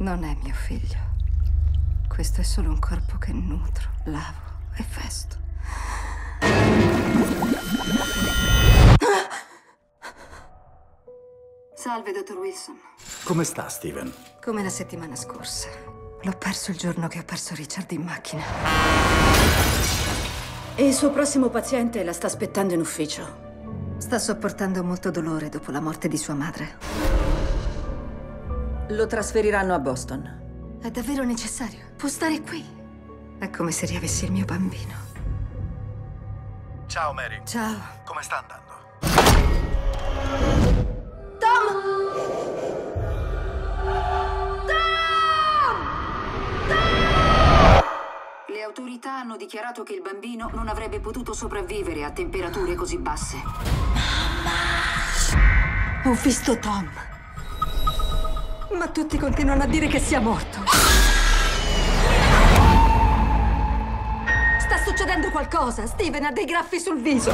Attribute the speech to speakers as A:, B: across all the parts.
A: Non è mio figlio. Questo è solo un corpo che nutro, lavo e vesto.
B: Salve, dottor Wilson.
C: Come sta, Steven?
A: Come la settimana scorsa. L'ho perso il giorno che ho perso Richard in macchina.
B: E il suo prossimo paziente la sta aspettando in ufficio.
A: Sta sopportando molto dolore dopo la morte di sua madre.
B: Lo trasferiranno a Boston.
A: È davvero necessario? Può stare qui. È come se riavessi il mio bambino.
C: Ciao, Mary.
A: Ciao.
C: Come sta andando?
B: Le autorità hanno dichiarato che il bambino non avrebbe potuto sopravvivere a temperature così basse.
A: Ho visto Tom. Ma tutti continuano a dire che sia morto. Sta succedendo qualcosa. Steven ha dei graffi sul viso.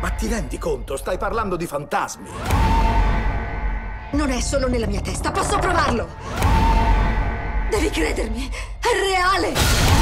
C: Ma ti rendi conto? Stai parlando di fantasmi.
A: Non è solo nella mia testa, posso provarlo. Devi credermi, è reale.